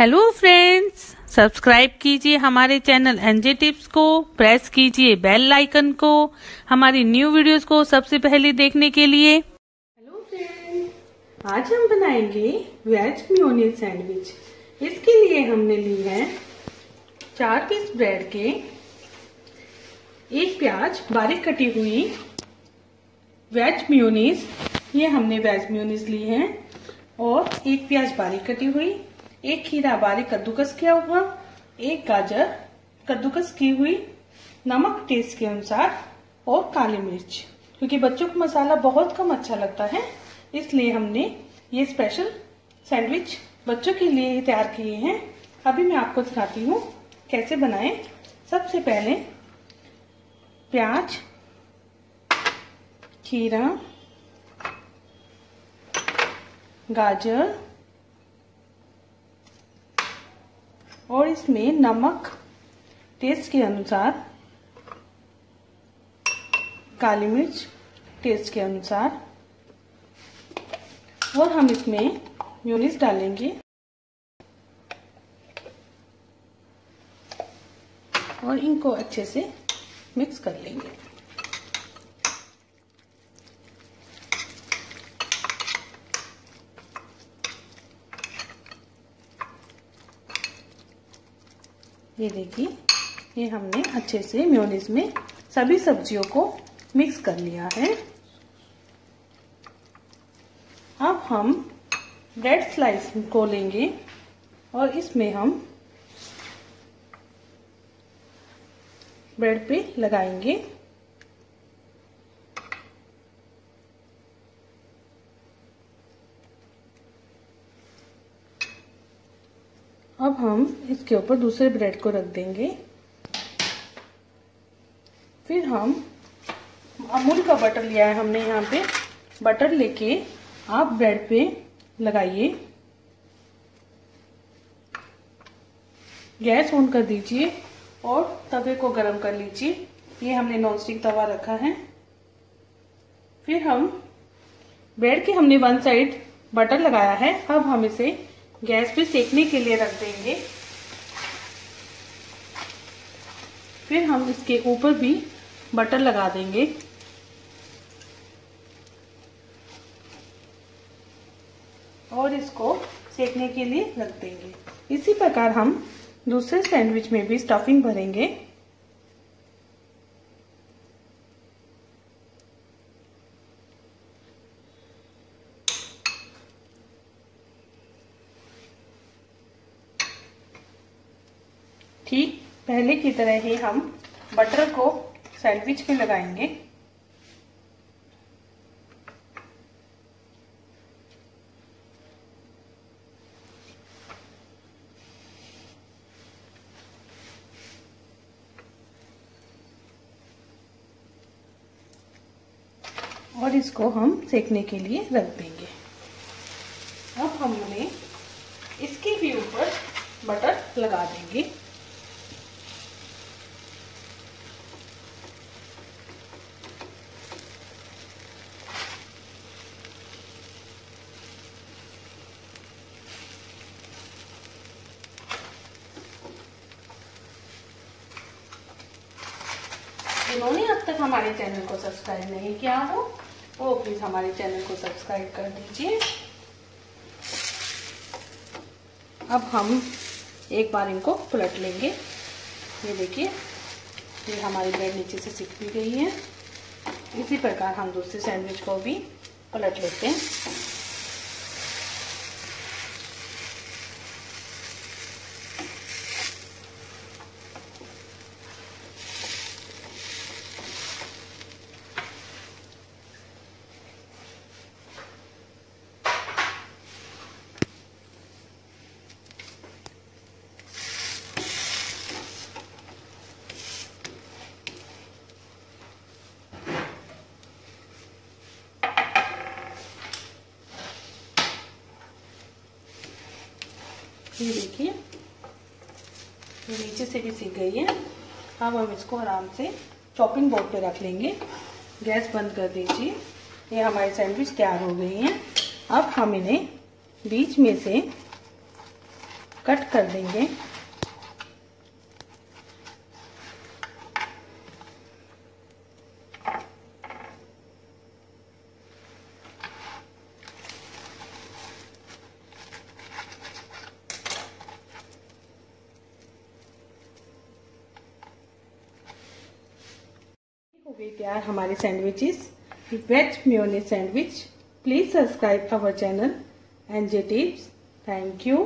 Hello friends subscribe कीजिए हमारे channel NJ tips को प्रेस कीजिए बेल आइकन को, हमारी न्यू वीडियोस को सबसे पहले देखने के लिए। हेलो फ्रेंड्स आज हम बनाएँगे वेज म्योनीज सैंडविच इसके लिए हमने ली है चार पीस ब्रेड के, एक प्याज, बारीक कटी हुई वेज म्योनीज ये हमने वेज म्योनीज ली है और एक प्याज बारीक कटी हुई। एक खीरा बारीक कद्दूकस किया हुआ, एक गाजर कद्दूकस की हुई, नमक टेस्ट के अनुसार, और काली मिर्च। क्योंकि बच्चों को मसाला बहुत कम अच्छा लगता है, इसलिए हमने ये स्पेशल सैंडविच बच्चों के लिए ही तैयार किए हैं। अभी मैं आपको सिखाती हूँ कैसे बनाएँ। सबसे पहले प्याज, खीरा, गाजर और इसमें नमक टेस्ट के अनुसार, काली मिर्च टेस्ट के अनुसार, और हम इसमें म्यूनिस डालेंगे। और इनको अच्छे से मिक्स कर लेंगे। ये देखिए, ये हमने अच्छे से म्योनिस में सभी सब्जियों को मिक्स कर लिया है। अब हम ब्रेड स्लाइस को लेंगे और इसमें हम ब्रेड पे लगाएँगे। अब हम इसके ऊपर दूसरे ब्रेड को रख देंगे। फिर हम अमूल का बटर लिया है हमने यहाँ पे। बटर लेके आप ब्रेड पे लगाइए। गैस ऑन कर दीजिए और तवे को गरम कर लीजिए। ये हमने नॉनस्टिक तवा रखा है। फिर हम ब्रेड के हमने वन साइड बटर लगाया है। अब हम इसे गैस पे सेकने के लिए रख देंगे। फिर हम इसके ऊपर भी बटर लगा देंगे। और इसको सेकने के लिए रख देंगे। इसी प्रकार हम दूसरे सैंडविच में भी स्टफिंग भरेंगे। ठीक पहले की तरह ही हम बटर को सैंडविच पे लगाएँगे। और इसको हम सेकने के लिए रख देंगे। अब हम उन्हें इसके भी ऊपर बटर लगा देंगे। जिन्होंने अब तक हमारे चैनल को सब्सक्राइब नहीं किया हो वो प्लीज़ हमारे चैनल को सब्सक्राइब कर दीजिए। अब हम एक बार इनको पलट लेंगे। ये देखिए, ये हमारी ब्रेड नीचे से सीख भी गई है। इसी प्रकार हम दूसरे सैंडविच को भी पलट लेते हैं। ये देखिए, ये नीचे से भी सीख गई है। अब हम इसको आराम से चॉपिंग बोर्ड पे रख लेंगे। गैस बंद कर दीजिए। ये हमारी सैंडविच तैयार हो गई है। अब हम इन्हें बीच में से कट कर देंगे। तैयार हमारे sandwiches veg mayonnaise sandwich please subscribe our channel NJ tips thank you